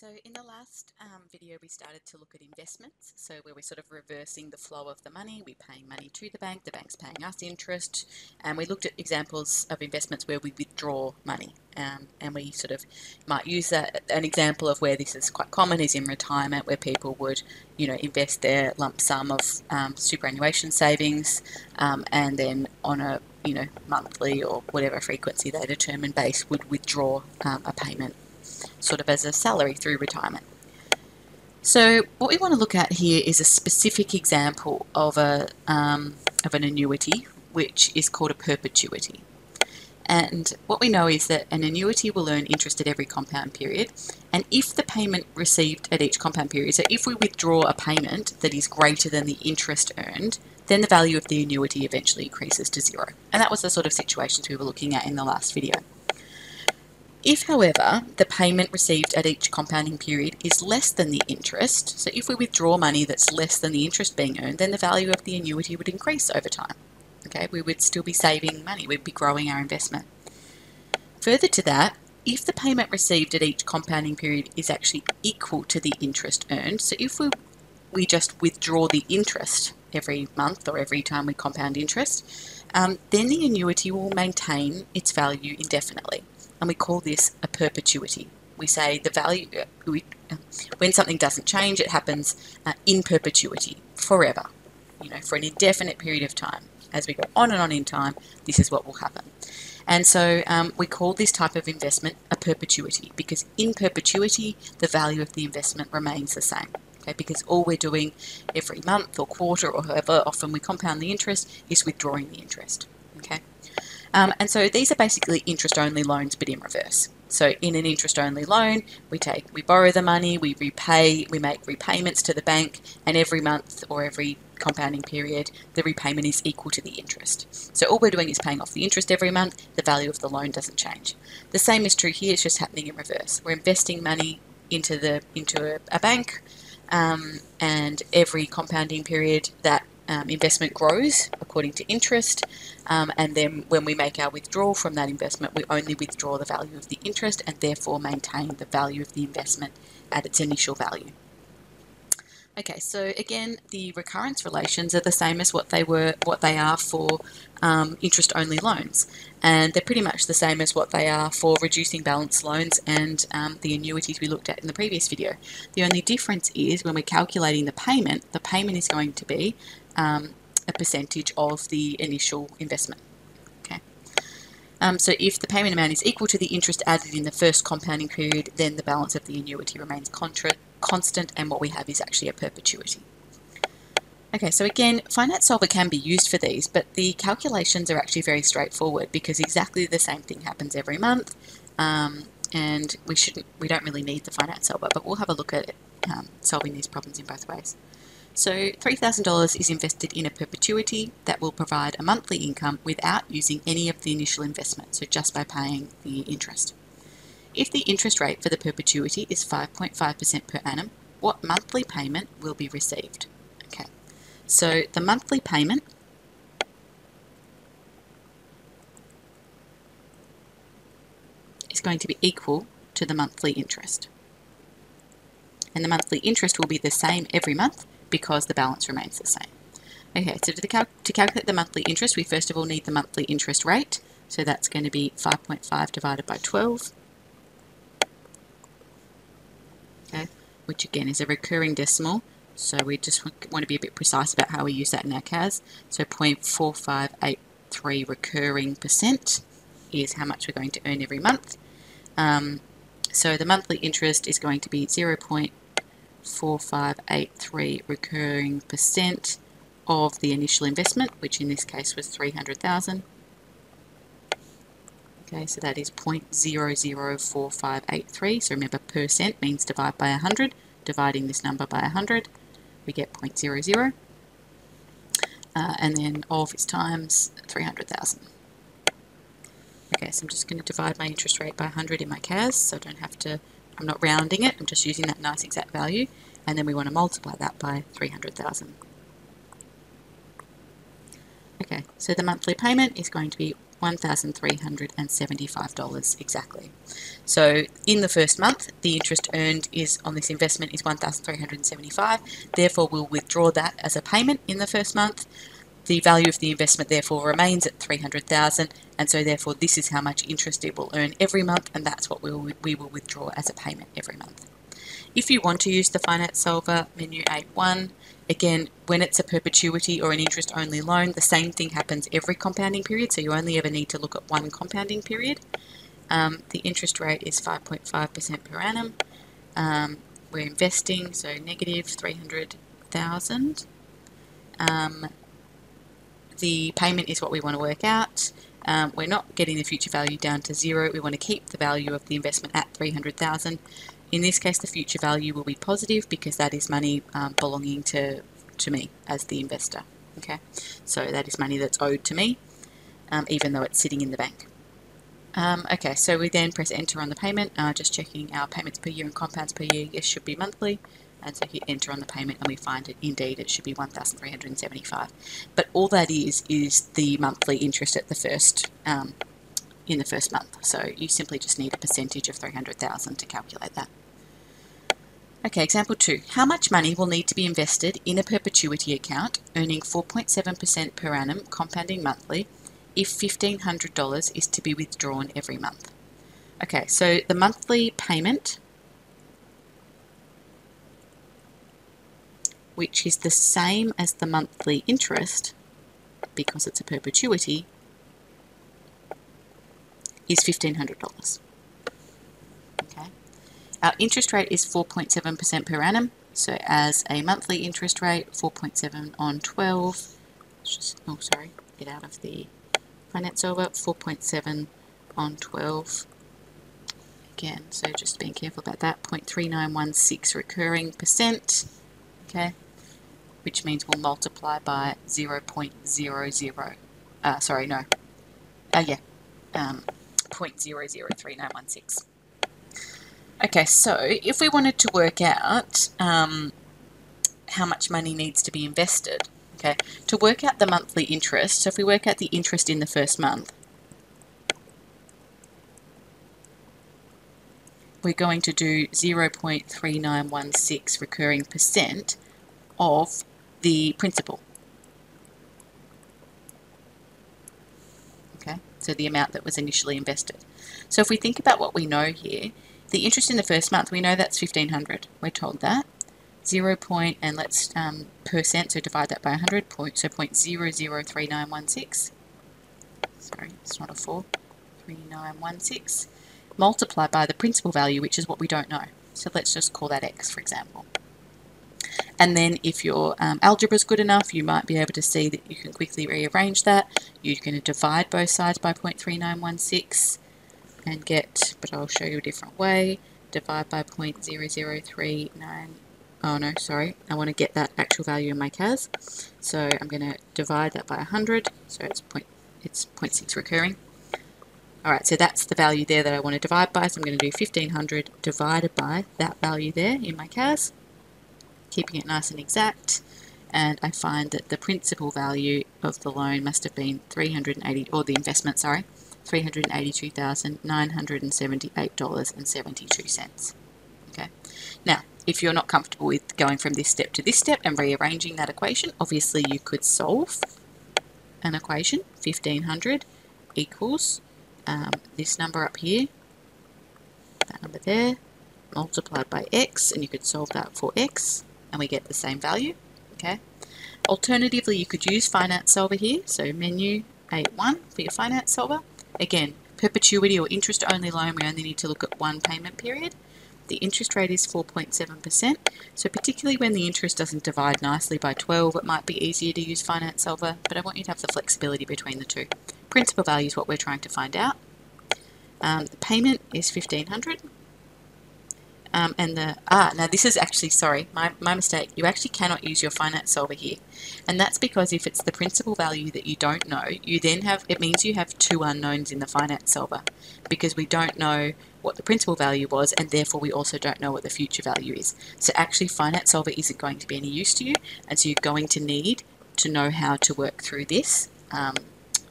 So in the last um, video we started to look at investments, so where we're sort of reversing the flow of the money, we're paying money to the bank, the bank's paying us interest, and we looked at examples of investments where we withdraw money, um, and we sort of might use that. An example of where this is quite common is in retirement, where people would, you know, invest their lump sum of um, superannuation savings, um, and then on a you know monthly or whatever frequency they determine base would withdraw um, a payment sort of as a salary through retirement. So what we want to look at here is a specific example of a um, of an annuity, which is called a perpetuity. And what we know is that an annuity will earn interest at every compound period. And if the payment received at each compound period, so if we withdraw a payment that is greater than the interest earned, then the value of the annuity eventually increases to zero. And that was the sort of situations we were looking at in the last video. If, however, the payment received at each compounding period is less than the interest, so if we withdraw money that's less than the interest being earned, then the value of the annuity would increase over time. Okay, we would still be saving money, we'd be growing our investment. Further to that, if the payment received at each compounding period is actually equal to the interest earned, so if we, we just withdraw the interest every month or every time we compound interest, um, then the annuity will maintain its value indefinitely and we call this a perpetuity. We say the value, uh, we, uh, when something doesn't change, it happens uh, in perpetuity, forever, you know, for an indefinite period of time. As we go on and on in time, this is what will happen. And so um, we call this type of investment a perpetuity because in perpetuity, the value of the investment remains the same. Okay, because all we're doing every month or quarter or however often we compound the interest is withdrawing the interest. Okay. Um, and so these are basically interest-only loans, but in reverse. So in an interest-only loan, we take, we borrow the money, we repay, we make repayments to the bank, and every month or every compounding period, the repayment is equal to the interest. So all we're doing is paying off the interest every month, the value of the loan doesn't change. The same is true here, it's just happening in reverse. We're investing money into the into a, a bank, um, and every compounding period that um, investment grows according to interest, um, and then when we make our withdrawal from that investment, we only withdraw the value of the interest and therefore maintain the value of the investment at its initial value. Okay, so again, the recurrence relations are the same as what they were, what they are for um, interest-only loans, and they're pretty much the same as what they are for reducing balance loans and um, the annuities we looked at in the previous video. The only difference is when we're calculating the payment, the payment is going to be um, a percentage of the initial investment. Okay. Um, so if the payment amount is equal to the interest added in the first compounding period, then the balance of the annuity remains constant and what we have is actually a perpetuity. Okay, so again, Finance Solver can be used for these, but the calculations are actually very straightforward because exactly the same thing happens every month, um, and we shouldn't, we don't really need the Finance Solver, but we'll have a look at um, solving these problems in both ways. So $3,000 is invested in a perpetuity that will provide a monthly income without using any of the initial investment, so just by paying the interest. If the interest rate for the perpetuity is 5.5% per annum, what monthly payment will be received? Okay, so the monthly payment is going to be equal to the monthly interest. And the monthly interest will be the same every month, because the balance remains the same. Okay, so to, cal to calculate the monthly interest, we first of all need the monthly interest rate. So that's going to be 5.5 divided by 12. Okay, which again is a recurring decimal. So we just want to be a bit precise about how we use that in our CAS. So 0.4583 recurring percent is how much we're going to earn every month. Um, so the monthly interest is going to be 0. 4583 recurring percent of the initial investment, which in this case was 300,000. Okay, so that is 0.004583. So remember, percent means divide by 100. Dividing this number by 100, we get 0.00. Uh, and then of is times 300,000. Okay, so I'm just going to divide my interest rate by 100 in my CAS, so I don't have to I'm not rounding it, I'm just using that nice exact value, and then we want to multiply that by 300,000. Okay, so the monthly payment is going to be $1,375 exactly. So in the first month, the interest earned is on this investment is 1,375. Therefore, we'll withdraw that as a payment in the first month. The value of the investment therefore remains at 300,000 and so therefore this is how much interest it will earn every month and that's what we will, we will withdraw as a payment every month. If you want to use the Finance Solver menu 8.1, again, when it's a perpetuity or an interest only loan, the same thing happens every compounding period, so you only ever need to look at one compounding period. Um, the interest rate is 5.5% per annum. Um, we're investing, so negative 300,000. Um, the payment is what we want to work out. Um, we're not getting the future value down to zero. We want to keep the value of the investment at 300,000. In this case, the future value will be positive because that is money um, belonging to, to me as the investor. Okay, so that is money that's owed to me, um, even though it's sitting in the bank. Um, okay, so we then press enter on the payment, uh, just checking our payments per year and compounds per year, yes, should be monthly. And so hit enter on the payment and we find it indeed it should be 1,375. But all that is, is the monthly interest at the first, um, in the first month. So you simply just need a percentage of 300,000 to calculate that. Okay, example two. How much money will need to be invested in a perpetuity account earning 4.7% per annum compounding monthly if $1,500 is to be withdrawn every month? Okay, so the monthly payment, which is the same as the monthly interest because it's a perpetuity, is $1,500. Okay. Our interest rate is 4.7% per annum. So as a monthly interest rate, 4.7 on 12. Just, oh, sorry, get out of the finance solver. 4.7 on 12. Again, so just being careful about that. 0.3916 recurring percent. Okay, which means we'll multiply by 0 0.00. Uh, sorry, no. Uh, yeah, um, 0.003916. Okay, so if we wanted to work out um, how much money needs to be invested, okay, to work out the monthly interest, so if we work out the interest in the first month, we're going to do 0.3916 recurring percent of the principal. Okay, so the amount that was initially invested. So if we think about what we know here, the interest in the first month, we know that's 1500 We're told that. 0 point, and let's um, percent, so divide that by 100, point, so 0.003916. Sorry, it's not a 4. 3916. Multiply by the principal value, which is what we don't know. So let's just call that x, for example. And then if your um, algebra is good enough, you might be able to see that you can quickly rearrange that. You're going to divide both sides by 0.3916 and get, but I'll show you a different way, divide by 0.0039, oh no, sorry, I want to get that actual value in my CAS, so I'm going to divide that by 100, so it's, point, it's 0.6 recurring. Alright, so that's the value there that I want to divide by, so I'm going to do 1500 divided by that value there in my CAS, keeping it nice and exact, and I find that the principal value of the loan must have been 380, or the investment, sorry, $382,978.72. Okay. Now, if you're not comfortable with going from this step to this step and rearranging that equation, obviously you could solve an equation, 1500 equals um, this number up here, that number there, multiplied by x, and you could solve that for x, and we get the same value, okay? Alternatively, you could use Finance Solver here, so menu 8.1 for your Finance Solver, Again, perpetuity or interest only loan, we only need to look at one payment period. The interest rate is 4.7%, so particularly when the interest doesn't divide nicely by 12, it might be easier to use Finance Solver, but I want you to have the flexibility between the two. Principal value is what we're trying to find out. Um, the payment is 1500 um, and the, ah, now this is actually, sorry, my, my mistake. You actually cannot use your finance solver here. And that's because if it's the principal value that you don't know, you then have, it means you have two unknowns in the finance solver because we don't know what the principal value was and therefore we also don't know what the future value is. So actually finance solver isn't going to be any use to you and so you're going to need to know how to work through this um,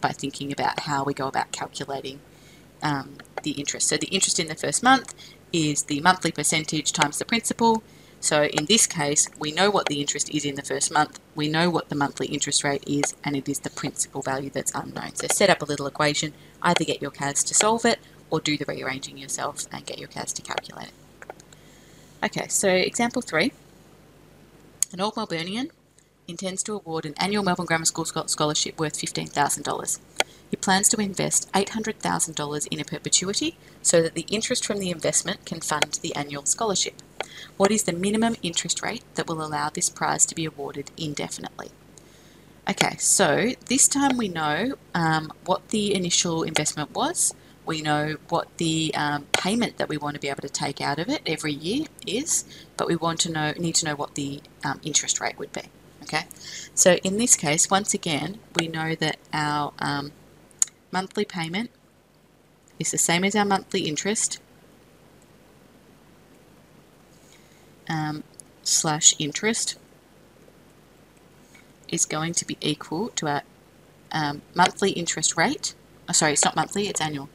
by thinking about how we go about calculating um, the interest. So the interest in the first month is the monthly percentage times the principal. So in this case, we know what the interest is in the first month, we know what the monthly interest rate is, and it is the principal value that's unknown. So set up a little equation, either get your CAS to solve it, or do the rearranging yourself and get your CAS to calculate it. Okay, so example three. An old Melburnian intends to award an annual Melbourne Grammar School scholarship worth $15,000. He plans to invest $800,000 in a perpetuity so that the interest from the investment can fund the annual scholarship. What is the minimum interest rate that will allow this prize to be awarded indefinitely? Okay, so this time we know um, what the initial investment was. We know what the um, payment that we want to be able to take out of it every year is, but we want to know need to know what the um, interest rate would be. Okay, so in this case, once again, we know that our um, monthly payment is the same as our monthly interest um, slash interest is going to be equal to our um, monthly interest rate. Oh, sorry, it's not monthly, it's annual.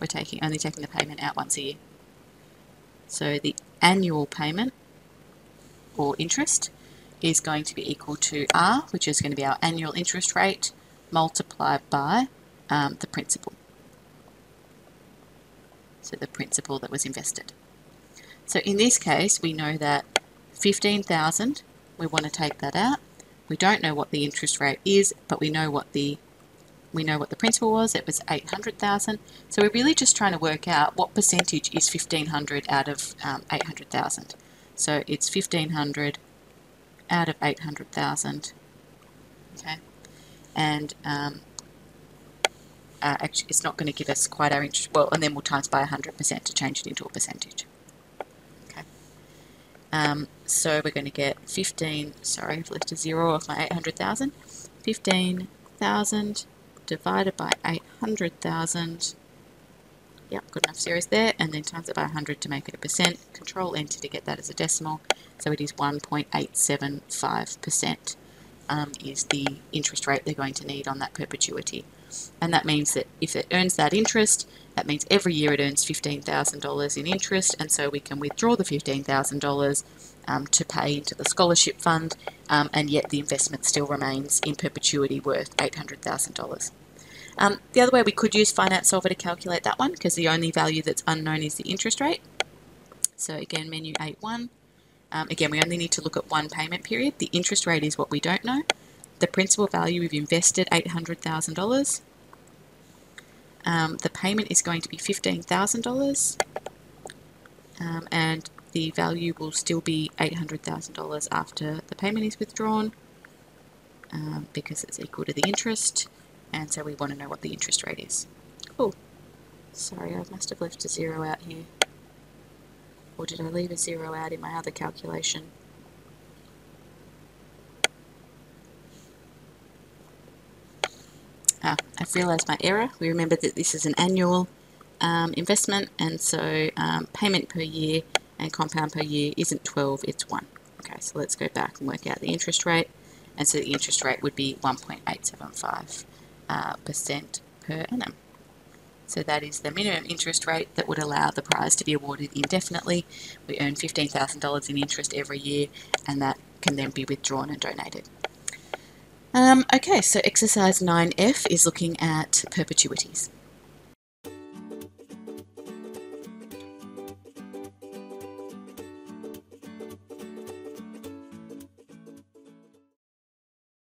We're taking only taking the payment out once a year. So the annual payment or interest is going to be equal to R, which is going to be our annual interest rate, multiplied by um, the principal. So the principal that was invested. So in this case, we know that 15,000, we want to take that out. We don't know what the interest rate is, but we know what the we know what the principal was. It was 800,000. So we're really just trying to work out what percentage is 1,500 out of um, 800,000. So it's 1,500 out of 800,000. Okay, and um, uh, actually, it's not going to give us quite our interest. Well, and then we'll times by 100% to change it into a percentage. Um, so we're going to get 15, sorry, I've left a zero off my 800,000. 15,000 divided by 800,000. Yep, good enough series there. And then times it by 100 to make it a percent. Control enter to get that as a decimal. So it is 1.875% um, is the interest rate they're going to need on that perpetuity. And that means that if it earns that interest, that means every year it earns $15,000 in interest, and so we can withdraw the $15,000 um, to pay into the scholarship fund, um, and yet the investment still remains in perpetuity worth $800,000. Um, the other way we could use Finance Solver to calculate that one, because the only value that's unknown is the interest rate. So again, menu 8.1. Um, again, we only need to look at one payment period. The interest rate is what we don't know. The principal value we've invested $800,000. Um, the payment is going to be $15,000 um, and the value will still be $800,000 after the payment is withdrawn um, because it's equal to the interest and so we want to know what the interest rate is. Oh, sorry I must have left a zero out here or did I leave a zero out in my other calculation? Ah, I've realised my error. We remember that this is an annual um, investment and so um, payment per year and compound per year isn't 12, it's 1. Okay, so let's go back and work out the interest rate. And so the interest rate would be 1.875% percent per annum. So that is the minimum interest rate that would allow the prize to be awarded indefinitely. We earn $15,000 in interest every year and that can then be withdrawn and donated. Um, okay, so exercise 9F is looking at perpetuities.